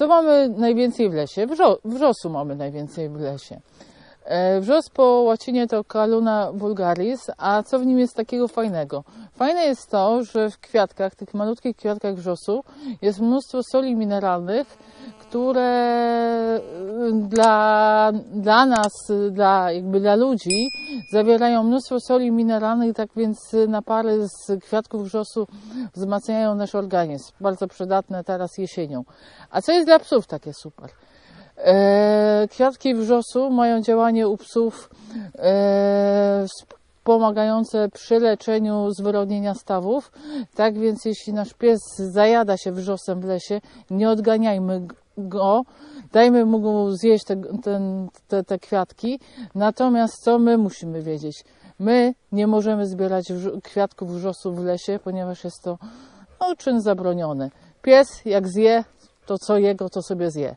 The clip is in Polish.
Co mamy najwięcej w lesie? Wrzo, wrzosu mamy najwięcej w lesie. E, Wrzos po łacinie to Caluna vulgaris, a co w nim jest takiego fajnego? Fajne jest to, że w kwiatkach, tych malutkich kwiatkach wrzosu jest mnóstwo soli mineralnych, które y, dla, dla nas, dla, jakby dla ludzi zawierają mnóstwo soli mineralnych, tak więc napary z kwiatków wrzosu wzmacniają nasz organizm. Bardzo przydatne teraz jesienią. A co jest dla psów takie super? E, Kwiatki wrzosu mają działanie u psów e, pomagające przy leczeniu zwyrodnienia stawów. Tak więc jeśli nasz pies zajada się wrzosem w lesie, nie odganiajmy go, dajmy mu zjeść te, ten, te, te kwiatki. Natomiast co my musimy wiedzieć? My nie możemy zbierać kwiatków wrzosu w lesie, ponieważ jest to no, czyn zabroniony. Pies jak zje, to co jego, to sobie zje.